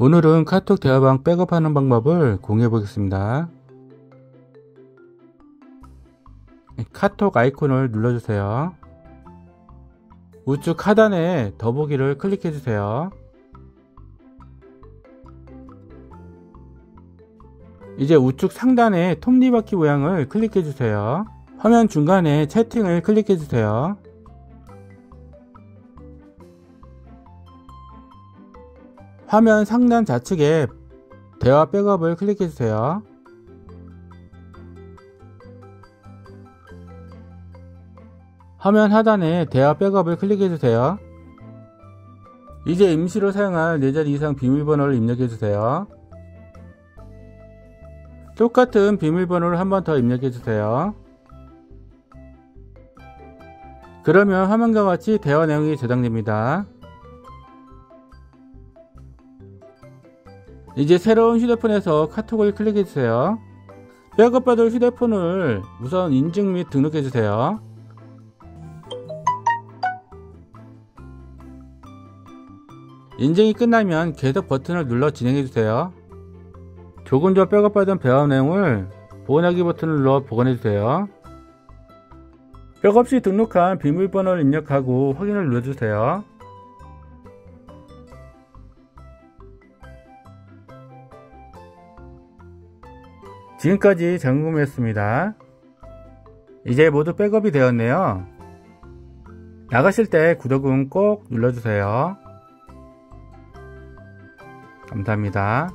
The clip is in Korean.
오늘은 카톡 대화방 백업하는 방법을 공유해 보겠습니다. 카톡 아이콘을 눌러주세요. 우측 하단에 더보기를 클릭해 주세요. 이제 우측 상단에 톱니바퀴 모양을 클릭해 주세요. 화면 중간에 채팅을 클릭해 주세요. 화면 상단 좌측에 대화 백업을 클릭해 주세요. 화면 하단에 대화 백업을 클릭해 주세요. 이제 임시로 사용할 4자리 이상 비밀번호를 입력해 주세요. 똑같은 비밀번호를 한 번 더 입력해 주세요. 그러면 화면과 같이 대화 내용이 저장됩니다. 이제 새로운 휴대폰에서 카톡을 클릭해주세요. 백업받을 휴대폰을 우선 인증 및 등록해주세요. 인증이 끝나면 계속 버튼을 눌러 진행해주세요. 조금 전 백업받은 배합 내용을 보관하기 버튼을 눌러 보관해주세요. 백업 시 등록한 비밀번호를 입력하고 확인을 눌러주세요. 지금까지 점검했습니다. 이제 모두 백업이 되었네요. 나가실 때 구독은 꼭 눌러주세요. 감사합니다.